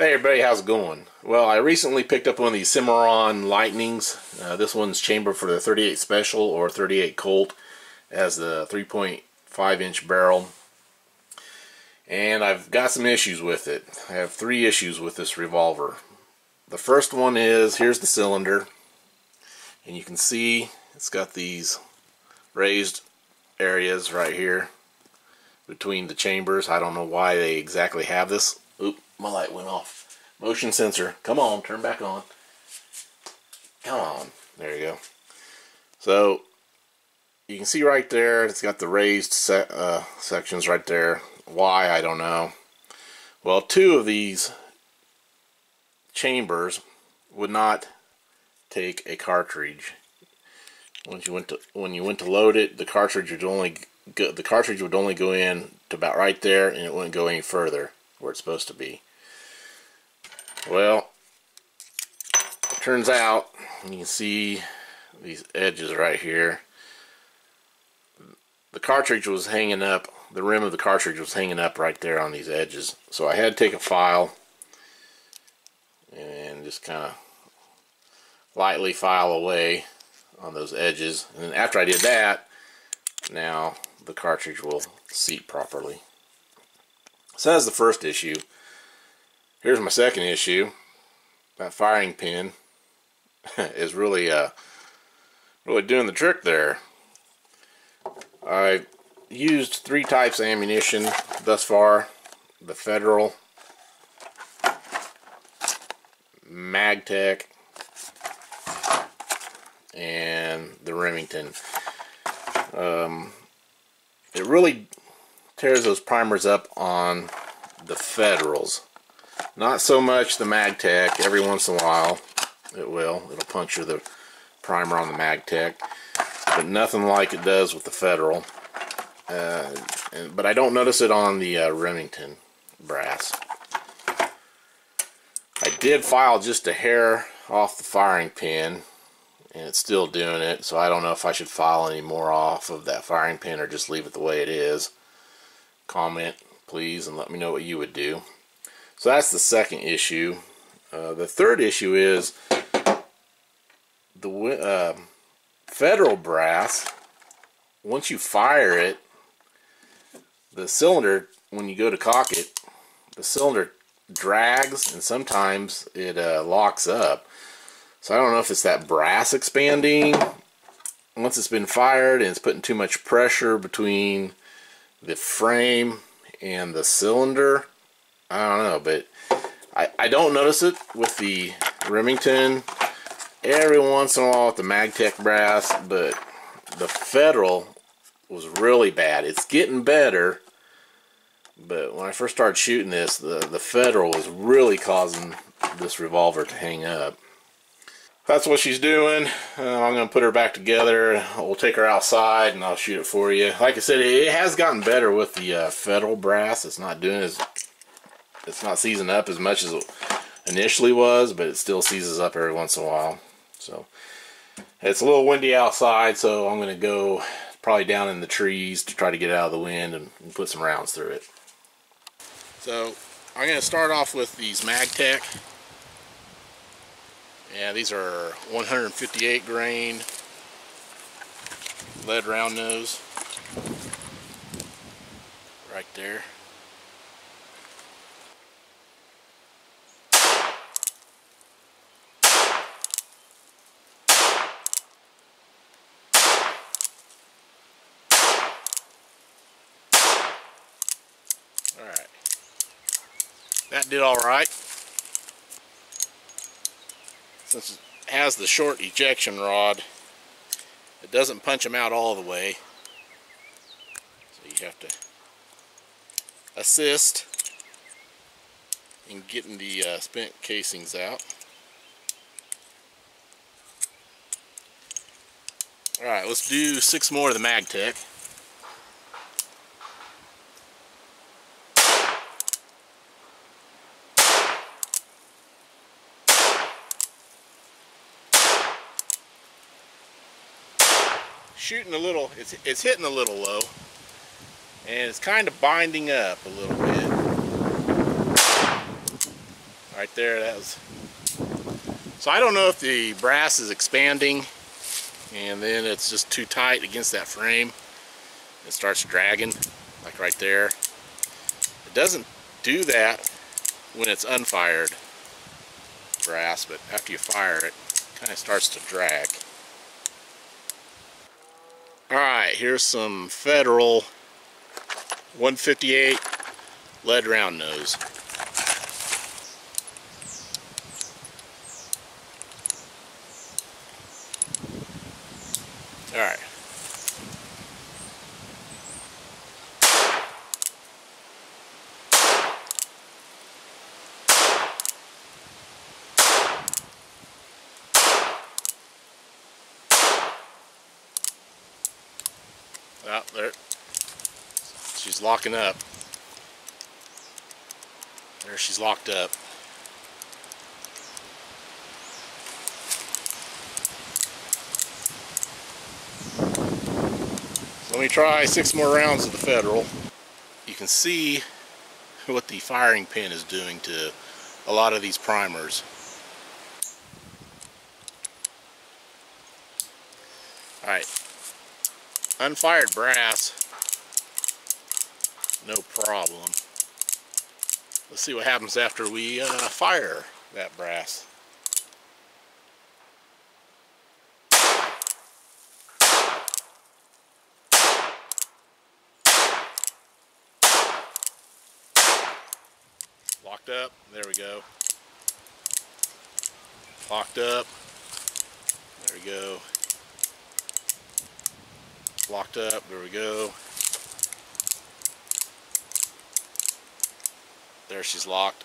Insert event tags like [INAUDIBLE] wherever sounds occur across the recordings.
Hey everybody, how's it going? Well, I recently picked up one of these Cimarron Lightnings. Uh, this one's chambered for the 38 Special or 38 Colt. Has the 3.5 inch barrel. And I've got some issues with it. I have three issues with this revolver. The first one is, here's the cylinder. And you can see it's got these raised areas right here between the chambers. I don't know why they exactly have this. Oop, my light went off. Motion sensor. Come on, turn back on. Come on. There you go. So, you can see right there, it's got the raised se uh, sections right there. Why, I don't know. Well, two of these chambers would not take a cartridge. Once you went to when you went to load it, the cartridge would only go, the cartridge would only go in to about right there, and it wouldn't go any further where it's supposed to be. Well, turns out, you can see these edges right here. The cartridge was hanging up, the rim of the cartridge was hanging up right there on these edges. So I had to take a file and just kind of lightly file away on those edges. And then after I did that, now the cartridge will seat properly. So that's the first issue. Here's my second issue. That firing pin [LAUGHS] is really uh, really doing the trick there. I used three types of ammunition thus far. The Federal, Magtech, and the Remington. Um, it really tears those primers up on the Federals. Not so much the MagTech. Every once in a while it will. It'll puncture the primer on the MagTech. But nothing like it does with the Federal. Uh, and, but I don't notice it on the uh, Remington brass. I did file just a hair off the firing pin and it's still doing it so I don't know if I should file any more off of that firing pin or just leave it the way it is comment please and let me know what you would do. So that's the second issue. Uh, the third issue is the uh, federal brass, once you fire it, the cylinder, when you go to cock it, the cylinder drags and sometimes it uh, locks up. So I don't know if it's that brass expanding once it's been fired and it's putting too much pressure between the frame and the cylinder. I don't know, but I, I don't notice it with the Remington. Every once in a while with the Magtech brass, but the Federal was really bad. It's getting better, but when I first started shooting this, the, the Federal was really causing this revolver to hang up that's what she's doing. Uh, I'm going to put her back together. We'll take her outside and I'll shoot it for you. Like I said, it has gotten better with the uh, Federal brass. It's not doing as, it's not seizing up as much as it initially was, but it still seizes up every once in a while. So it's a little windy outside, so I'm going to go probably down in the trees to try to get out of the wind and, and put some rounds through it. So I'm going to start off with these MagTech yeah, these are 158 grain lead round nose. Right there. Alright. That did alright since it has the short ejection rod, it doesn't punch them out all the way. So you have to assist in getting the uh, spent casings out. Alright, let's do six more of the MagTech. Shooting a little, it's, it's hitting a little low. And it's kind of binding up a little bit. right there that was so I don't know if the brass is expanding and then it's just too tight against that frame it starts dragging like right there it doesn't do that when it's unfired brass but after you fire it, it kind of starts to drag alright here's some Federal 158 lead round nose Alright. Oh, there. She's locking up. There she's locked up. Let me try six more rounds of the Federal. You can see what the firing pin is doing to a lot of these primers. Alright, unfired brass, no problem. Let's see what happens after we uh, fire that brass. Locked up. There we go. Locked up. There we go. Locked up. There we go. There she's locked.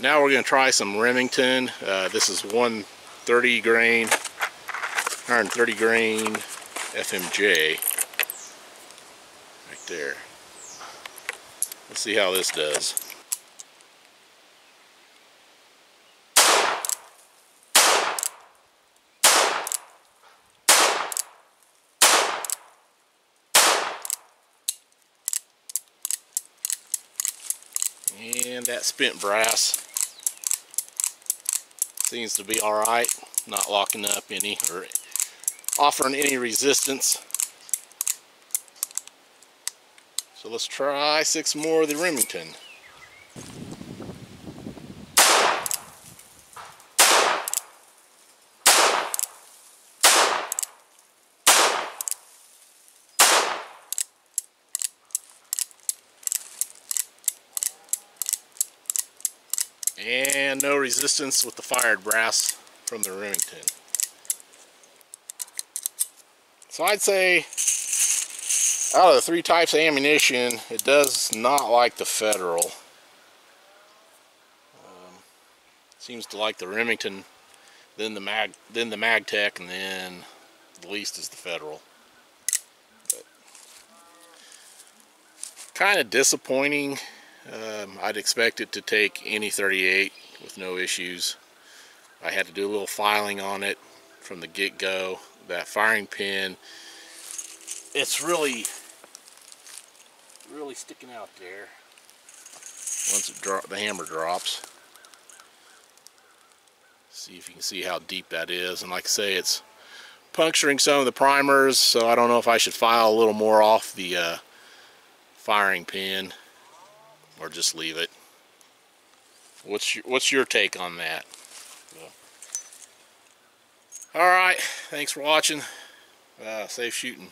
Now we're going to try some Remington. Uh, this is 130 grain, 130 grain FMJ. Right there. Let's see how this does. And that spent brass seems to be alright, not locking up any or offering any resistance. So let's try six more of the Remington. And no resistance with the fired brass from the Remington. So I'd say out of the three types of ammunition, it does not like the Federal. Um, seems to like the Remington, then the Mag, then the Magtech, and then the least is the Federal. Kind of disappointing. Um, I'd expect it to take any 38 with no issues. I had to do a little filing on it from the get-go. That firing pin, it's really really sticking out there once it drop the hammer drops see if you can see how deep that is and like I say it's puncturing some of the primers so I don't know if I should file a little more off the uh, firing pin or just leave it? What's your, what's your take on that? Alright thanks for watching. Uh, safe shooting